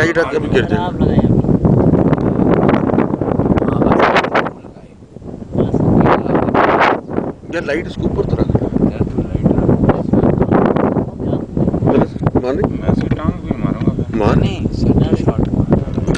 Tight रख के भी गिर आप लगाए यार लाइट इसके ऊपर तो रख। मारने मैं से टांग भी मारूँगा फिर मार शॉट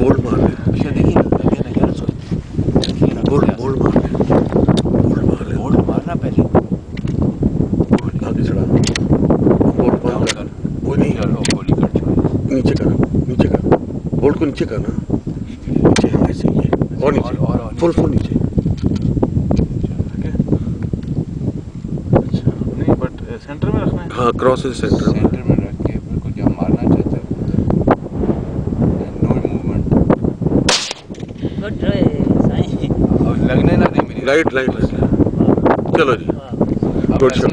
बोल्ड मार पीछे देखिए लगे ना यार उसको देखिए ना बोल्ड बोल्ड मार ले। मार ले। मारना पहले। आगे चढ़ा। बोल्ड मार वो नहीं। गोली नीचे कर नीचे कर। बोल्ड को नीचे करना। नीचे हाँ, ऐसे ही है। और नीचे। और- और फुल फुल नीचे। अच्छा नहीं बट सेंटर में रखना है? हाँ क्रॉस इज़ सेंटर सेंटर में रख के बिल्कुल जहाँ मारना चाहते हो नो मूवमेंट गुड साईं। अब लगने ना दे मेरी। राइट राइट चलो जी। Good shot